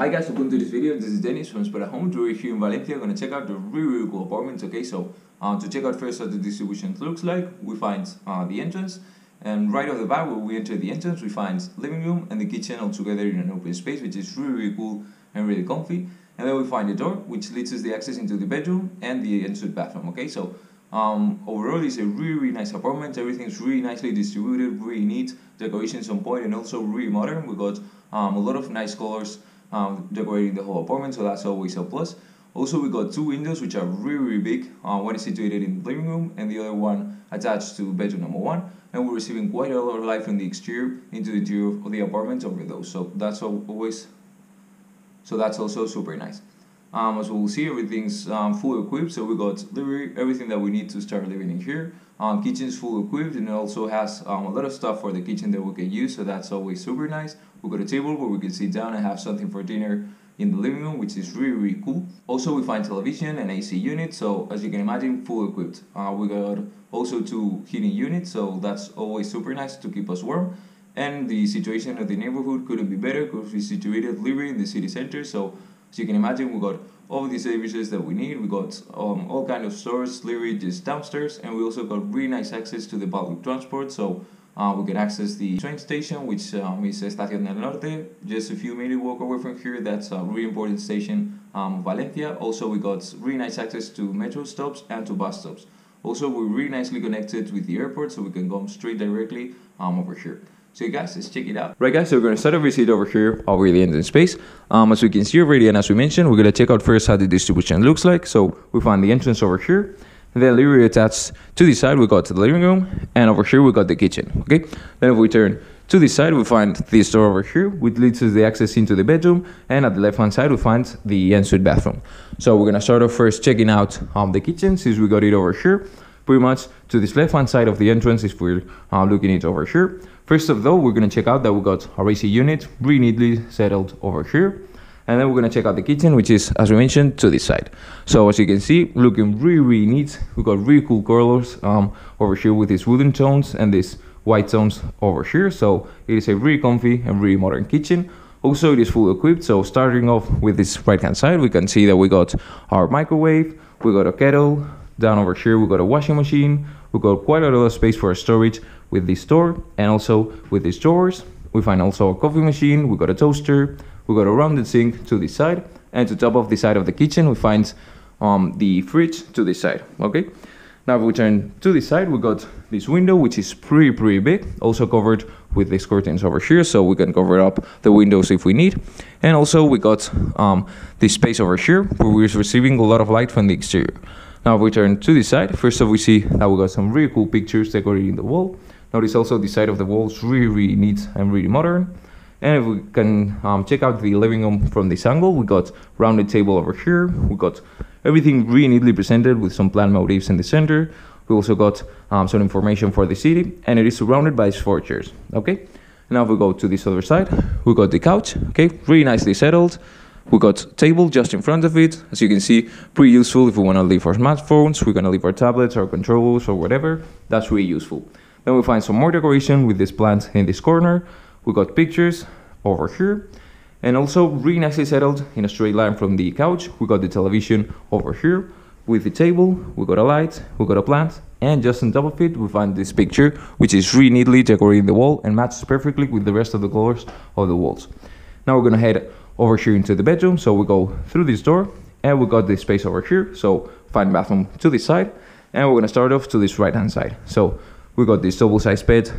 hi guys, welcome to this video. This is Dennis from Spotahome. Today here in Valencia, I'm gonna check out the really, really cool apartments. Okay, so uh, to check out first how the distribution looks like, we find uh, the entrance, and right off the bat, when we enter the entrance, we find living room and the kitchen all together in an open space, which is really, really cool and really comfy. And then we find the door, which leads us the access into the bedroom and the ensuite bathroom. Okay, so um, overall, it's a really, really nice apartment. Everything's really nicely distributed, really neat. Decorations on point and also really modern. We got um, a lot of nice colors um, decorating the whole apartment, so that's always a plus. Also, we got two windows which are really, really big. Uh, one is situated in the living room, and the other one attached to bedroom number one. And we're receiving quite a lot of light from the exterior into the interior of the apartment over those. So that's always, so that's also super nice. Um, as we'll see, everything's um, full equipped, so we got everything that we need to start living in here. Um, kitchen's full equipped and it also has um, a lot of stuff for the kitchen that we can use, so that's always super nice. We got a table where we can sit down and have something for dinner in the living room, which is really, really cool. Also, we find television and AC unit, so as you can imagine, full equipped. Uh, we got also two heating units, so that's always super nice to keep us warm. And the situation of the neighborhood couldn't be better because we're situated literally in the city center, so as you can imagine, we got all the services that we need. We got um, all kind of stores literally just downstairs, and we also got really nice access to the public transport. So uh, we can access the train station, which um, is Estación del Norte, just a few minute walk away from here. That's a really important station, um, Valencia. Also, we got really nice access to metro stops and to bus stops. Also, we're really nicely connected with the airport, so we can go straight directly um, over here. So you guys, let's check it out. Right guys, so we're gonna start our visit over here over the engine space. Um, as we can see already and as we mentioned, we're gonna check out first how the distribution looks like. So we find the entrance over here. And then literally attached to the side, we got to the living room. And over here, we got the kitchen, okay? Then if we turn to the side, we find this door over here, which leads to the access into the bedroom. And at the left-hand side, we find the ensuite bathroom. So we're gonna start off first checking out um, the kitchen since we got it over here. Pretty much to this left-hand side of the entrance if we're uh, looking it over here. First of all, we're gonna check out that we got our AC unit really neatly settled over here. And then we're gonna check out the kitchen, which is, as we mentioned, to this side. So as you can see, looking really, really neat. We got really cool colors um, over here with these wooden tones and these white tones over here. So it is a really comfy and really modern kitchen. Also, it is fully equipped. So starting off with this right hand side, we can see that we got our microwave, we got a kettle. Down over here, we got a washing machine. We got quite a lot of space for storage with this door and also with these drawers. We find also a coffee machine, we got a toaster, we got a rounded sink to this side, and to top of the side of the kitchen, we find um, the fridge to this side, okay? Now if we turn to this side, we got this window, which is pretty, pretty big, also covered with these curtains over here, so we can cover up the windows if we need. And also we got um, this space over here, where we're receiving a lot of light from the exterior. Now if we turn to this side, first off we see that we got some really cool pictures decorating the wall. Notice also the side of the walls really, really neat and really modern. And if we can um, check out the living room from this angle, we got rounded table over here. We got everything really neatly presented with some plant motifs in the center. We also got um, some information for the city, and it is surrounded by four chairs. Okay. Now if we go to this other side, we got the couch. Okay, really nicely settled. We got table just in front of it. As you can see, pretty useful if we want to leave our smartphones, we're gonna leave our tablets, our controls, or whatever. That's really useful. Then we find some more decoration with this plant in this corner. We got pictures over here. And also really nicely settled in a straight line from the couch. We got the television over here with the table. We got a light, we got a plant. And just on top of it, we find this picture, which is really neatly decorating the wall and matches perfectly with the rest of the colors of the walls. Now we're gonna head over here into the bedroom. So we go through this door and we got this space over here. So find bathroom to this side. And we're gonna start off to this right hand side. So we got this double-sized bed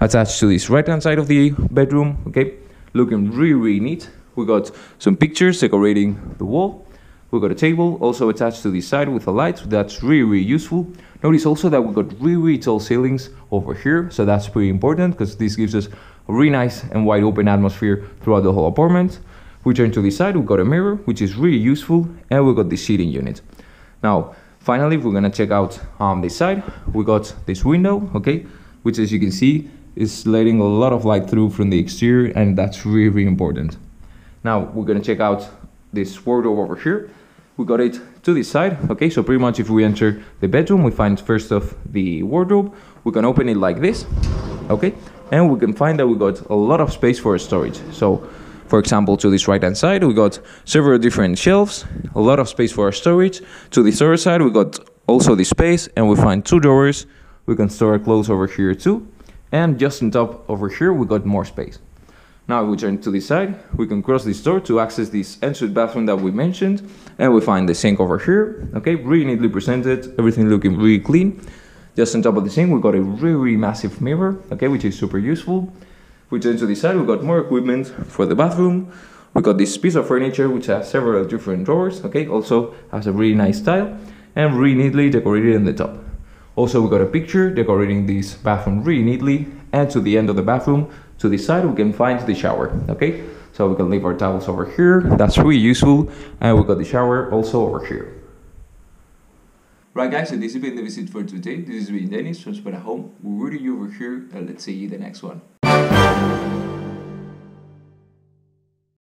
attached to this right-hand side of the bedroom, okay? Looking really, really neat. We got some pictures decorating the wall. We got a table also attached to the side with a light. That's really, really useful. Notice also that we got really, really tall ceilings over here. So that's pretty important because this gives us a really nice and wide open atmosphere throughout the whole apartment. We turn to the side, we got a mirror, which is really useful. And we got the seating unit. Now, Finally, we're gonna check out um, this side. We got this window, okay, which as you can see is letting a lot of light through from the exterior and that's really, really important. Now we're gonna check out this wardrobe over here. We got it to this side, okay, so pretty much if we enter the bedroom, we find first of the wardrobe. We can open it like this, okay, and we can find that we got a lot of space for storage. So For example, to this right hand side, we got several different shelves, a lot of space for our storage. To the other side, we got also the space, and we find two doors. We can store clothes over here too. And just on top over here, we got more space. Now we turn to this side, we can cross this door to access this ensuite bathroom that we mentioned, and we find the sink over here, okay, really neatly presented, everything looking really clean. Just on top of the sink, we got a really, really massive mirror, okay, which is super useful. We turn to the side, we got more equipment for the bathroom. We got this piece of furniture which has several different drawers, okay, also has a really nice style and really neatly decorated in the top. Also, we got a picture decorating this bathroom really neatly and to the end of the bathroom, to the side, we can find the shower, okay? So we can leave our towels over here, that's really useful, and we got the shower also over here. Right guys, so this has been the visit for today. This has been Dennis from Spotahome. We're rooting you over here and let's see you the next one.